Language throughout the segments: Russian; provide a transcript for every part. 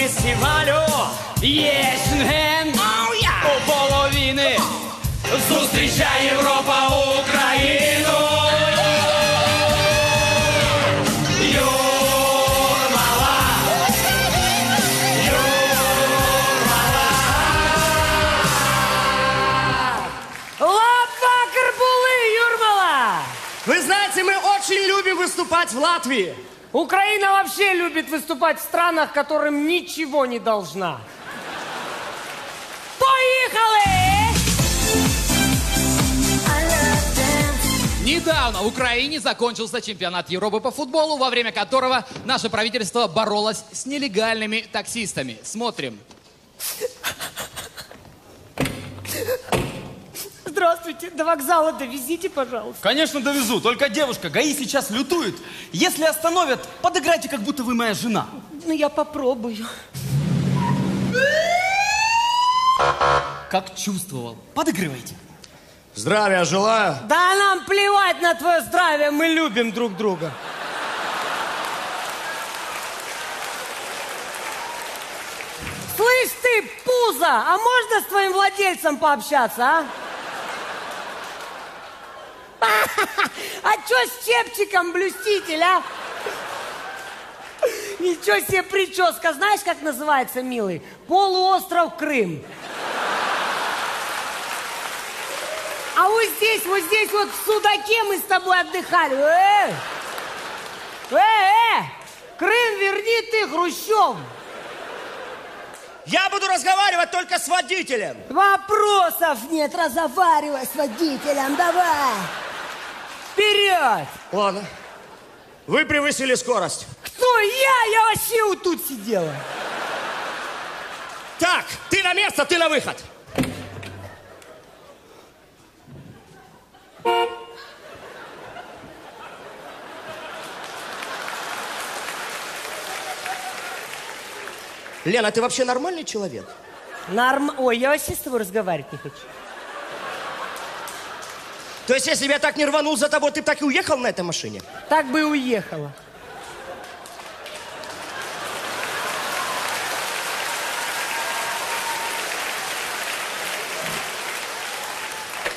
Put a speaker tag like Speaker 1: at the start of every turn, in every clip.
Speaker 1: фестивалю Єсенген у половини Зустрічає Європа Україну Юрмала
Speaker 2: Лапа Карбулы, Юрмала!
Speaker 1: Вы знаете, мы очень любим выступать в Латвии
Speaker 2: Украина вообще любит выступать в странах, которым ничего не должна. Поехали!
Speaker 3: Недавно в Украине закончился чемпионат Европы по футболу, во время которого наше правительство боролось с нелегальными таксистами. Смотрим.
Speaker 2: Здравствуйте, до вокзала довезите, пожалуйста.
Speaker 4: Конечно, довезу. Только, девушка, ГАИ сейчас лютует. Если остановят, подыграйте, как будто вы моя жена.
Speaker 2: Ну, я попробую.
Speaker 4: Как чувствовал. Подыгрывайте.
Speaker 1: Здравия желаю
Speaker 2: Да нам плевать на твое здравие, мы любим друг друга. Слышь ты, пузо, а можно с твоим владельцем пообщаться, а? А чё с чепчиком, блюститель, а? Ничего себе прическа. Знаешь, как называется, милый? Полуостров Крым. А вот здесь, вот здесь, вот в Судаке мы с тобой отдыхали. Э! Э, э! Крым верни ты, Хрущев!
Speaker 1: Я буду разговаривать только с водителем
Speaker 2: Вопросов нет, разговаривай с водителем, давай! Вперед!
Speaker 1: Ладно Вы превысили скорость
Speaker 2: Кто я? Я вообще вот тут сидела.
Speaker 1: Так, ты на место, ты на выход Лена, ты вообще нормальный человек?
Speaker 2: Норм... Ой, я вообще с тобой разговаривать не хочу.
Speaker 1: То есть, если бы я так не рванул за тобой, ты бы так и уехал на этой машине?
Speaker 2: Так бы и уехала.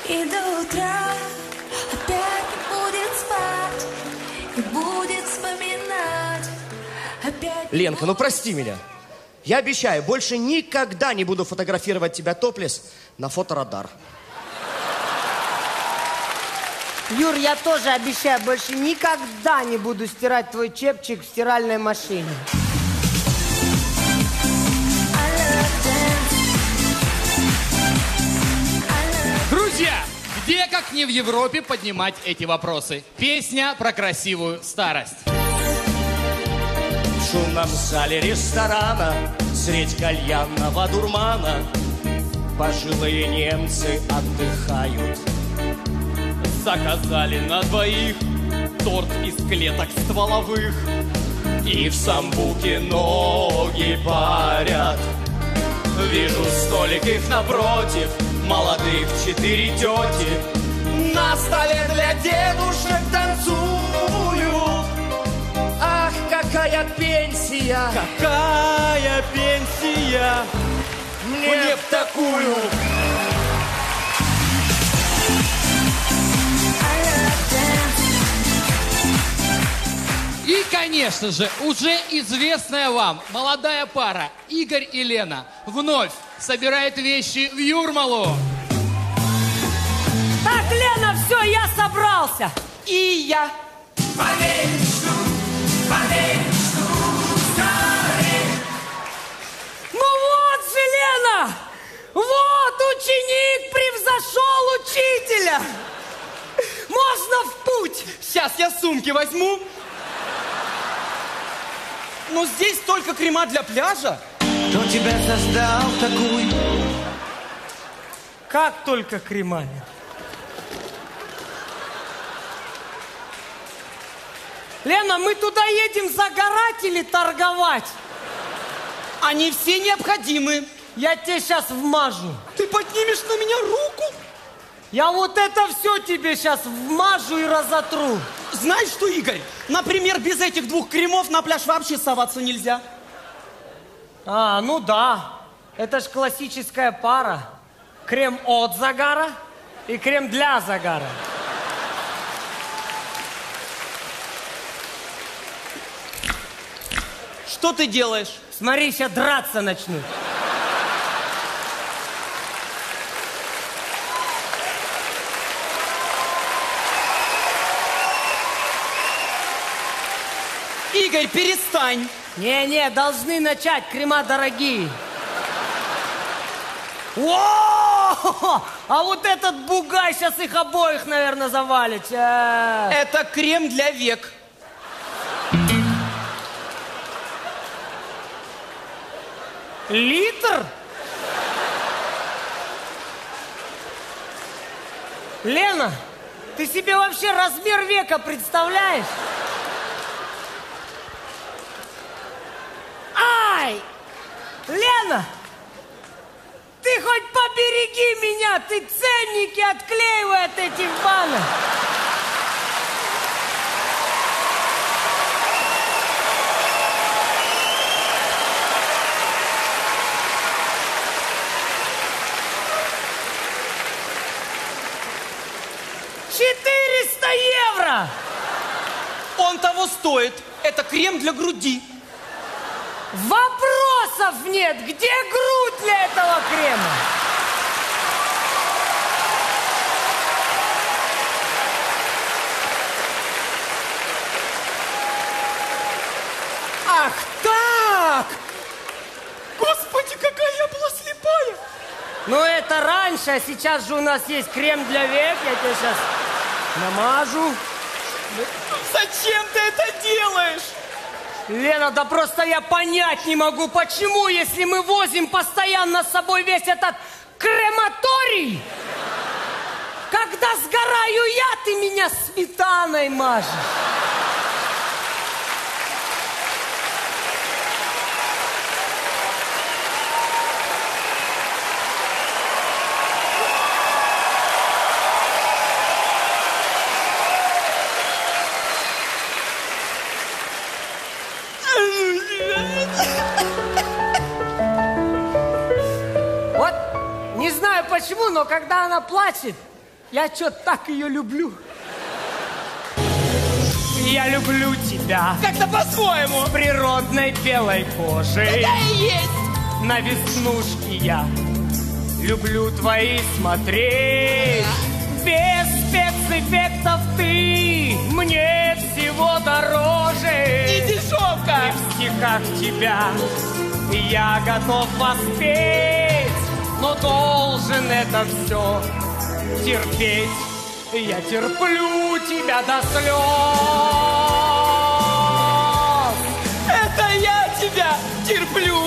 Speaker 5: И до утра опять не будет спать И будет вспоминать Опять
Speaker 1: Ленка, ну прости меня. Я обещаю, больше никогда не буду фотографировать тебя топлес на фоторадар.
Speaker 2: Юр, я тоже обещаю, больше никогда не буду стирать твой чепчик в стиральной машине.
Speaker 3: Друзья, где, как не в Европе, поднимать эти вопросы? Песня про красивую старость.
Speaker 1: В шумном зале ресторана Средь кальянного дурмана Пожилые немцы отдыхают
Speaker 4: Заказали на двоих торт из клеток стволовых.
Speaker 1: И в самбуке ноги парят Вижу столик их напротив Молодых четыре тети На столе для дедушек танцуют Ах, какая пенсия
Speaker 4: Какая пенсия!
Speaker 1: Мне б такую
Speaker 3: конечно же, уже известная вам молодая пара Игорь и Лена вновь собирает вещи в Юрмалу.
Speaker 2: Так, Лена, все, я собрался.
Speaker 4: И я.
Speaker 2: Ну вот же, Лена! Вот ученик превзошел учителя! Можно в путь!
Speaker 4: Сейчас я сумки возьму. Но здесь только крема для пляжа.
Speaker 6: Кто тебя создал такую?
Speaker 2: Как только кремами. Лена, мы туда едем загорать или торговать?
Speaker 4: Они все необходимы.
Speaker 2: Я тебе сейчас вмажу.
Speaker 4: Ты поднимешь на меня руку?
Speaker 2: Я вот это все тебе сейчас вмажу и разотру.
Speaker 4: Знаешь что, Игорь? Например, без этих двух кремов на пляж вообще соваться нельзя.
Speaker 2: А, ну да. Это ж классическая пара. Крем от загара и крем для загара.
Speaker 4: Что ты делаешь?
Speaker 2: Смотри, сейчас драться начну.
Speaker 4: Игорь, перестань.
Speaker 2: Не-не, должны начать, крема дорогие. О! А вот этот бугай сейчас их обоих, наверное, завалит. Э.
Speaker 4: Это крем для век.
Speaker 2: Литр? Лена, ты себе вообще размер века представляешь? Ай! Лена! Ты хоть побереги меня! Ты ценники отклеивай от этих банок! Четыреста евро!
Speaker 4: Он того стоит. Это крем для груди.
Speaker 2: Вопросов нет! Где грудь для этого крема?
Speaker 4: Ах так! Господи, какая я была слепая!
Speaker 2: Ну раньше, а сейчас же у нас есть крем для век. Я тебе сейчас намажу.
Speaker 4: Зачем ты это делаешь?
Speaker 2: Лена, да просто я понять не могу, почему, если мы возим постоянно с собой весь этот крематорий, когда сгораю я, ты меня сметаной мажешь. Почему, но когда она плачет, я что-то так ее люблю. Я люблю тебя
Speaker 4: Как-то по-своему.
Speaker 2: с природной белой кожей.
Speaker 4: Да и есть.
Speaker 2: На веснушки я люблю твои смотреть. Без спецэффектов ты мне всего дороже.
Speaker 4: И дешевка.
Speaker 2: И в стихах тебя я готов воспеть, но должен это все терпеть. Я терплю тебя до слез.
Speaker 4: Это я тебя терплю.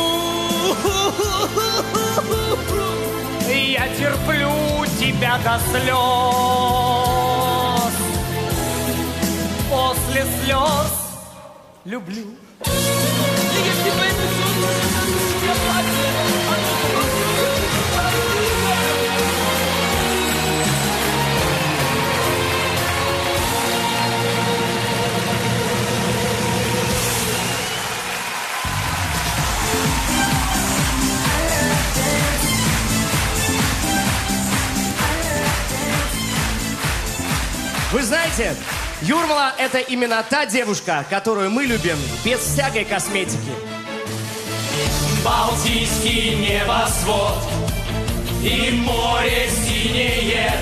Speaker 2: Я терплю тебя до слез. После слез люблю.
Speaker 4: Если бы это всё- я плачу.
Speaker 1: Знаете, Юрмала – это именно та девушка, которую мы любим без всякой косметики.
Speaker 7: Балтийский небосвод И море синее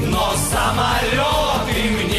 Speaker 7: Но самолеты мне